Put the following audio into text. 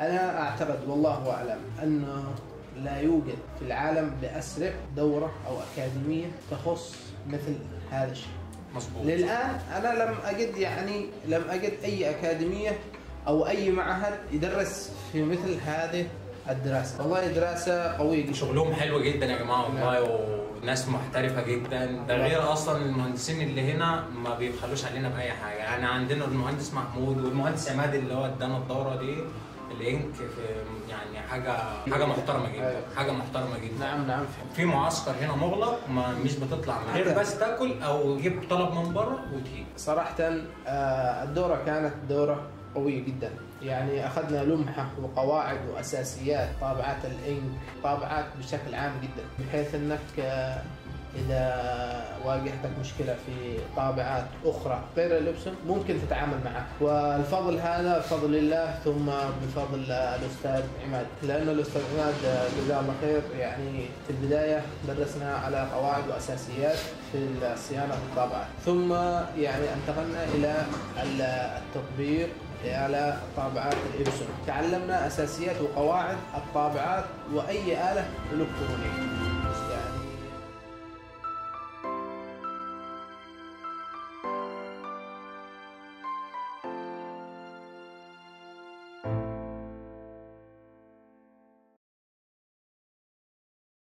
أنا أعتقد والله أعلم أنه لا يوجد في العالم بأسرع دورة أو أكاديمية تخص مثل هذا الشيء. مظبوط. للآن أنا لم أجد يعني لم أجد أي أكاديمية أو أي معهد يدرس في مثل هذه الدراسة. والله دراسة قوية جدا. شغلهم حلو جدا يا جماعة والله وناس محترفة جدا. ده غير أصلا المهندسين اللي هنا ما بيبخلوش علينا بأي حاجة. يعني عندنا المهندس محمود والمهندس عماد اللي هو ادانا الدورة دي. الإنك في يعني حاجة حاجة محترمة جدا. أيوة. حاجة محترمة جدا. نعم نعم في معسكر هنا مغلق ما مش بتطلع من غير بس تاكل أو تجيب طلب من بره وتيجي. صراحة آه، الدورة كانت دورة قوية جدا. يعني أخذنا لمحة وقواعد وأساسيات طابعات الإنك طابعات بشكل عام جدا. بحيث أنك إذا واجهتك مشكلة في طابعات أخرى غير الإبسون ممكن تتعامل معها والفضل هذا بفضل الله ثم بفضل الأستاذ عماد. لأن الأستاذ عماد جزاه الله خير يعني في البداية درسنا على قواعد وأساسيات في الصيانة في الطابعات. ثم يعني انتقلنا إلى التطبيق على طابعات الإبسون. تعلمنا أساسيات وقواعد الطابعات وأي آلة إلكترونية.